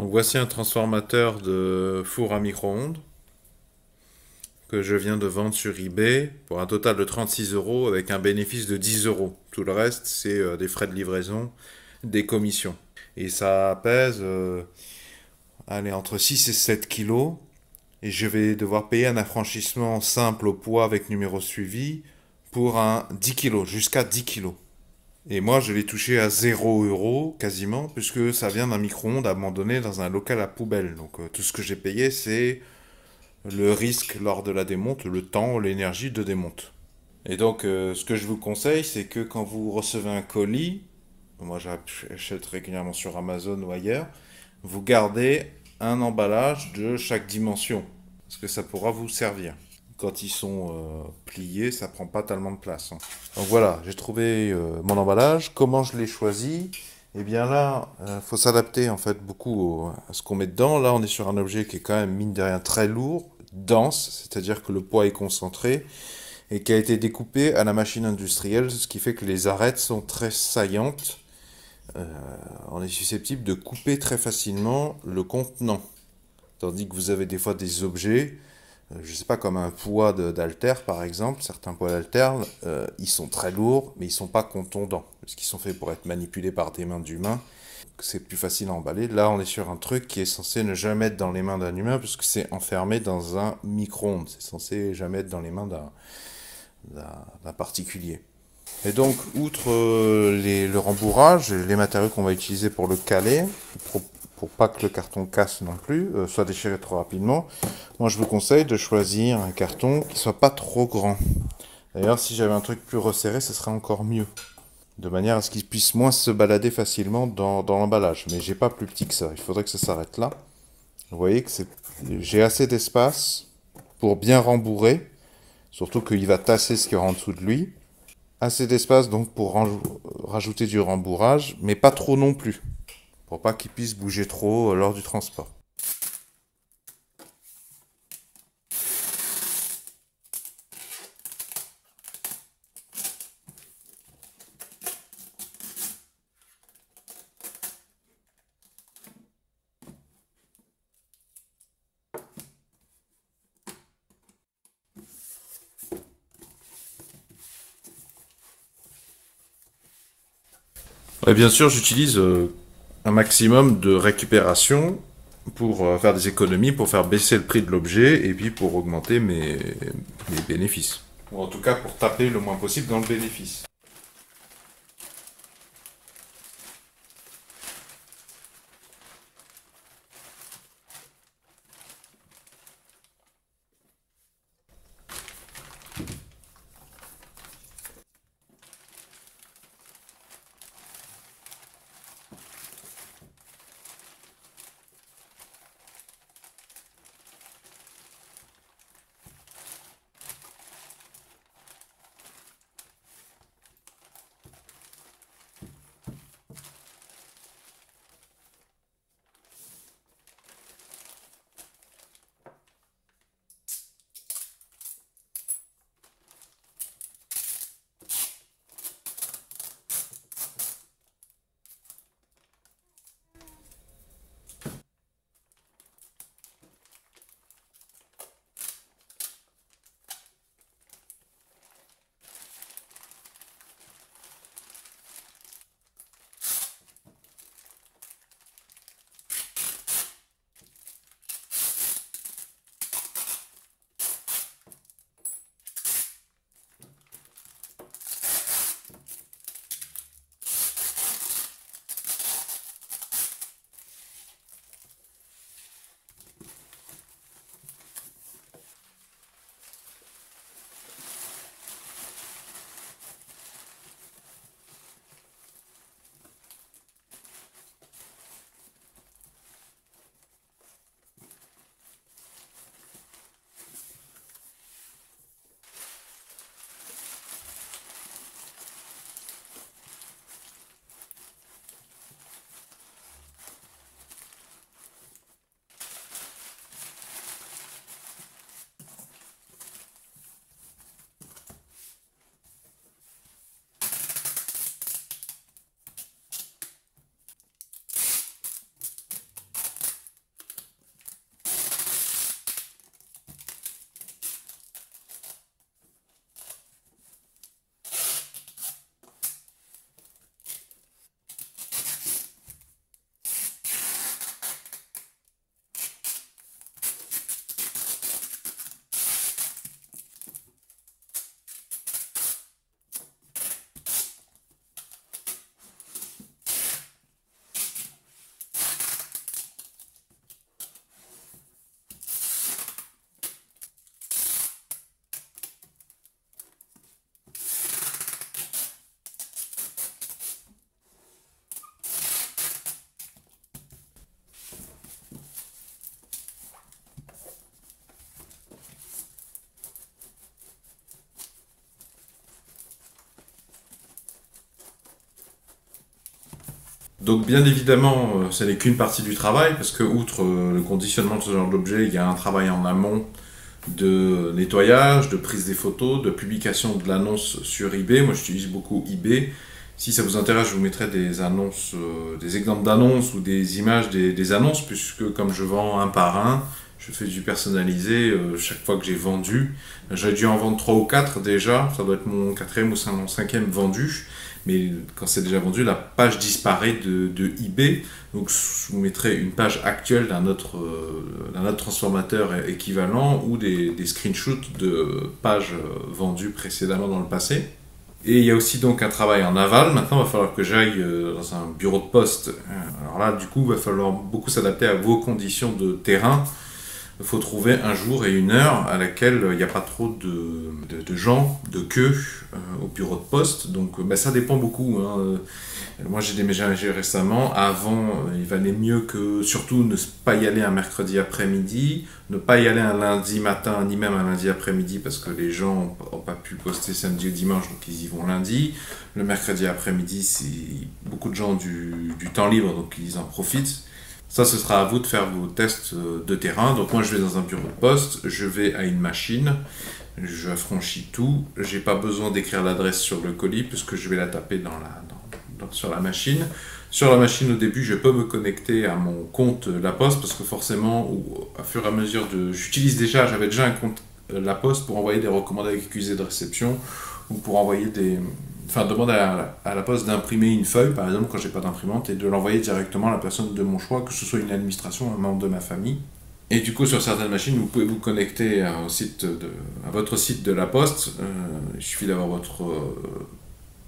Donc voici un transformateur de four à micro-ondes que je viens de vendre sur eBay pour un total de 36 euros avec un bénéfice de 10 euros. Tout le reste, c'est euh, des frais de livraison, des commissions. Et ça pèse euh, allez, entre 6 et 7 kilos. Et je vais devoir payer un affranchissement simple au poids avec numéro suivi pour un 10 kilos, jusqu'à 10 kilos. Et moi, je l'ai touché à 0 euros quasiment, puisque ça vient d'un micro-ondes abandonné dans un local à poubelle. Donc euh, tout ce que j'ai payé, c'est le risque lors de la démonte, le temps, l'énergie de démonte. Et donc, euh, ce que je vous conseille, c'est que quand vous recevez un colis, moi j'achète régulièrement sur Amazon ou ailleurs, vous gardez un emballage de chaque dimension, parce que ça pourra vous servir. Quand ils sont euh, pliés, ça prend pas tellement de place. Hein. Donc voilà, j'ai trouvé euh, mon emballage. Comment je l'ai choisi? Eh bien là, il faut s'adapter en fait beaucoup à ce qu'on met dedans. Là, on est sur un objet qui est quand même mine de rien très lourd, dense, c'est-à-dire que le poids est concentré et qui a été découpé à la machine industrielle, ce qui fait que les arêtes sont très saillantes. Euh, on est susceptible de couper très facilement le contenant. Tandis que vous avez des fois des objets, euh, je ne sais pas, comme un poids d'alter par exemple, certains poids d'alter, euh, ils sont très lourds, mais ils ne sont pas contondants, parce qu'ils sont faits pour être manipulés par des mains d'humains c'est plus facile à emballer. Là, on est sur un truc qui est censé ne jamais être dans les mains d'un humain, puisque c'est enfermé dans un micro-ondes. C'est censé jamais être dans les mains d'un particulier. Et donc, outre euh, le rembourrage, les matériaux qu'on va utiliser pour le caler, pour, pas que le carton casse non plus, euh, soit déchiré trop rapidement, moi je vous conseille de choisir un carton qui soit pas trop grand. D'ailleurs, si j'avais un truc plus resserré, ce serait encore mieux de manière à ce qu'il puisse moins se balader facilement dans, l'emballage. Mais j'ai pas plus petit que ça, il faudrait que ça s'arrête là. Vous voyez que j'ai assez d'espace pour bien rembourrer, surtout qu'il va tasser ce qui est en dessous de lui. Assez d'espace donc pour rajouter du rembourrage, mais pas trop non plus, pour pas qu'il puisse bouger trop lors du transport. Et bien sûr, j'utilise euh, un maximum de récupération pour euh, faire des économies, pour faire baisser le prix de l'objet et puis pour augmenter mes, mes bénéfices. Ou en tout cas pour taper le moins possible dans le bénéfice. Donc bien évidemment, euh, ce n'est qu'une partie du travail, parce que outre euh, le conditionnement de ce genre d'objet, il y a un travail en amont de nettoyage, de prise des photos, de publication de l'annonce sur eBay. Moi j'utilise beaucoup eBay. Si ça vous intéresse, je vous mettrai des annonces, euh, des exemples d'annonces ou des images des, annonces, puisque comme je vends un par un, je fais du personnalisé chaque fois que j'ai vendu. J'ai dû en vendre 3 ou 4 déjà, ça doit être mon quatrième ou mon cinquième vendu mais quand c'est déjà vendu, la page disparaît de, de, eBay. Donc vous mettrai une page actuelle d'un autre, euh, autre transformateur équivalent ou des, des, screenshots de pages euh, vendues précédemment dans le passé. Et il y a aussi donc un travail en aval. Maintenant, il va falloir que j'aille euh, dans un bureau de poste. Alors là, du coup, il va falloir beaucoup s'adapter à vos conditions de terrain il faut trouver un jour et une heure à laquelle il n'y a pas trop de, de, gens, de queue euh, au bureau de poste. Donc ben, ça dépend beaucoup. Hein. Euh, moi j'ai déménagé récemment. Avant, il valait mieux que surtout ne pas y aller un mercredi après-midi, ne pas y aller un lundi matin, ni même un lundi après-midi parce que les gens n'ont pas pu poster samedi ou dimanche, donc ils y vont lundi. Le mercredi après-midi, c'est beaucoup de gens du, du temps libre, donc ils en profitent. Ça, ce sera à vous de faire vos tests euh, de terrain. Donc moi, je vais dans un bureau de poste, je vais à une machine, je franchis tout. J'ai pas besoin d'écrire l'adresse sur le colis puisque je vais la taper sur la machine. Sur la machine, au début, je peux me connecter à mon compte La Poste parce que forcément, ou, à fur et à mesure de... J'utilise déjà, j'avais déjà un compte euh, La Poste pour envoyer des recommandés avec accusés de réception ou pour envoyer des, enfin, demander à, la poste d'imprimer une feuille, par exemple, quand j'ai pas d'imprimante, et de l'envoyer directement à la personne de mon choix, que ce soit une administration, un membre de ma famille. Et du coup, sur certaines machines, vous pouvez vous connecter à votre site de la poste. Euh, il suffit d'avoir votre euh,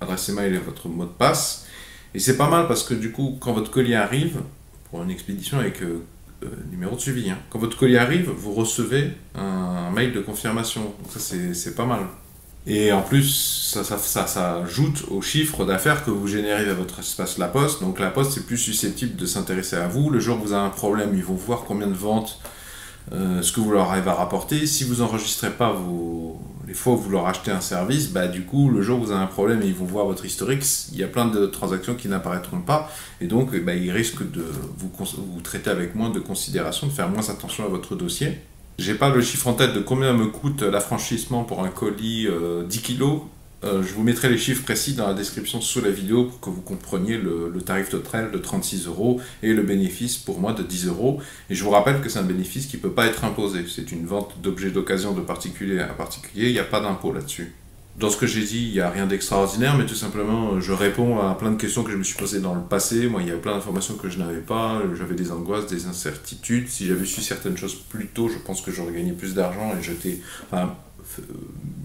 adresse email et votre mot de passe. Et c'est pas mal parce que du coup, quand votre colis arrive, pour une expédition avec euh, numéro de suivi, hein, quand votre colis arrive, vous recevez un, mail de confirmation. Donc ça, c'est pas mal. Et en plus, ça, ajoute au chiffre d'affaires que vous générez à votre espace La Poste. Donc La Poste est plus susceptible de s'intéresser à vous. Le jour où vous avez un problème, ils vont voir combien de ventes, euh, ce que vous leur arrivez à rapporter. Si vous enregistrez pas vos... les fois où vous leur achetez un service, bah, du coup, le jour où vous avez un problème et ils vont voir votre historique, il y a plein de transactions qui n'apparaîtront pas. Et donc, bah, ils risquent de vous traiter avec moins de considération, de faire moins attention à votre dossier. J'ai pas le chiffre en tête de combien me coûte l'affranchissement pour un colis 10 euh, kg. Euh, je vous mettrai les chiffres précis dans la description sous la vidéo pour que vous compreniez le, tarif total de 36 euros et le bénéfice pour moi de 10 euros. Et je vous rappelle que c'est un bénéfice qui ne peut pas être imposé. C'est une vente d'objets d'occasion de particulier à particulier, il n'y a pas d'impôt là-dessus. Dans ce que j'ai dit, il n'y a rien d'extraordinaire, mais tout simplement, je réponds à plein de questions que je me suis posées dans le passé. Moi, il y a plein d'informations que je n'avais pas. J'avais des angoisses, des incertitudes. Si j'avais su certaines choses plus tôt, je pense que j'aurais gagné plus d'argent et jeté, enfin,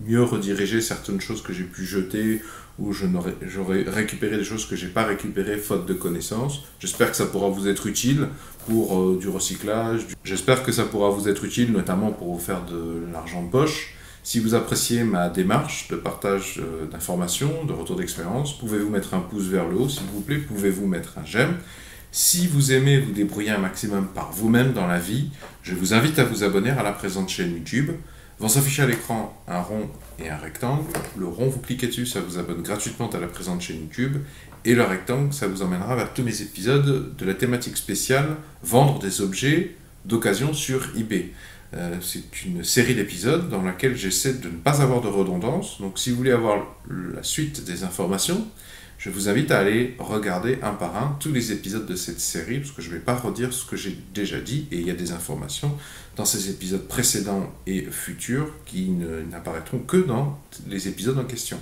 mieux redirigé certaines choses que j'ai pu jeter ou j'aurais récupéré des choses que j'ai pas récupérées faute de connaissances. J'espère que ça pourra vous être utile pour euh, du recyclage. J'espère que ça pourra vous être utile notamment pour vous faire de l'argent de poche. Si vous appréciez ma démarche de partage euh, d'informations, de retour d'expérience, pouvez-vous mettre un pouce vers le haut, s'il vous plaît, pouvez-vous mettre un j'aime? Si vous aimez vous débrouiller un maximum par vous-même dans la vie, je vous invite à vous abonner à la présente chaîne YouTube. Vont s'afficher à l'écran un rond et un rectangle. Le rond, vous cliquez dessus, ça vous abonne gratuitement à la présente chaîne YouTube. Et le rectangle, ça vous emmènera vers tous mes épisodes de la thématique spéciale Vendre des objets d'occasion sur eBay. Euh, c'est une série d'épisodes dans laquelle j'essaie de ne pas avoir de redondance. Donc si vous voulez avoir la suite des informations, je vous invite à aller regarder un par un tous les épisodes de cette série, parce que je ne vais pas redire ce que j'ai déjà dit, et il y a des informations dans ces épisodes précédents et futurs qui n'apparaîtront que dans les épisodes en question.